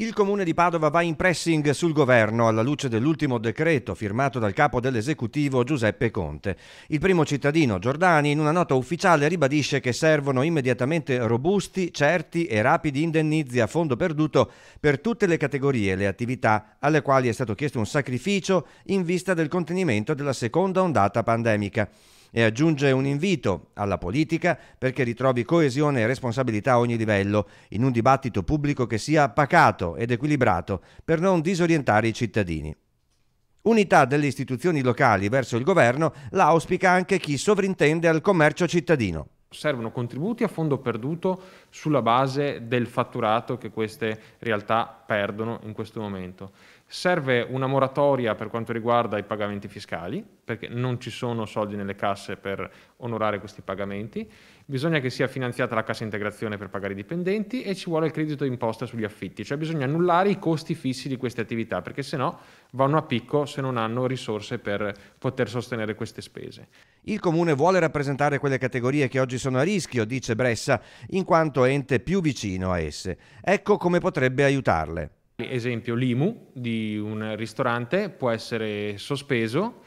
Il comune di Padova va in pressing sul governo alla luce dell'ultimo decreto firmato dal capo dell'esecutivo Giuseppe Conte. Il primo cittadino Giordani in una nota ufficiale ribadisce che servono immediatamente robusti, certi e rapidi indennizi a fondo perduto per tutte le categorie e le attività alle quali è stato chiesto un sacrificio in vista del contenimento della seconda ondata pandemica e aggiunge un invito alla politica perché ritrovi coesione e responsabilità a ogni livello in un dibattito pubblico che sia pacato ed equilibrato per non disorientare i cittadini. Unità delle istituzioni locali verso il governo la auspica anche chi sovrintende al commercio cittadino. Servono contributi a fondo perduto sulla base del fatturato che queste realtà perdono in questo momento. Serve una moratoria per quanto riguarda i pagamenti fiscali, perché non ci sono soldi nelle casse per onorare questi pagamenti. Bisogna che sia finanziata la cassa integrazione per pagare i dipendenti e ci vuole il credito d'imposta sugli affitti, cioè bisogna annullare i costi fissi di queste attività, perché se no vanno a picco se non hanno risorse per poter sostenere queste spese. Il Comune vuole rappresentare quelle categorie che oggi sono a rischio, dice Bressa, in quanto ente più vicino a esse. Ecco come potrebbe aiutarle. Esempio, l'IMU di un ristorante può essere sospeso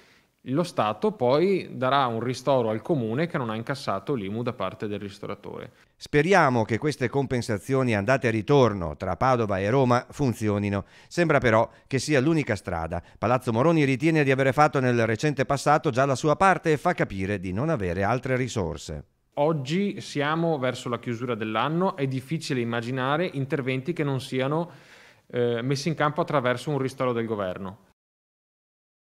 lo Stato poi darà un ristoro al comune che non ha incassato l'IMU da parte del ristoratore. Speriamo che queste compensazioni andate e ritorno tra Padova e Roma funzionino. Sembra però che sia l'unica strada. Palazzo Moroni ritiene di avere fatto nel recente passato già la sua parte e fa capire di non avere altre risorse. Oggi siamo verso la chiusura dell'anno, è difficile immaginare interventi che non siano eh, messi in campo attraverso un ristoro del governo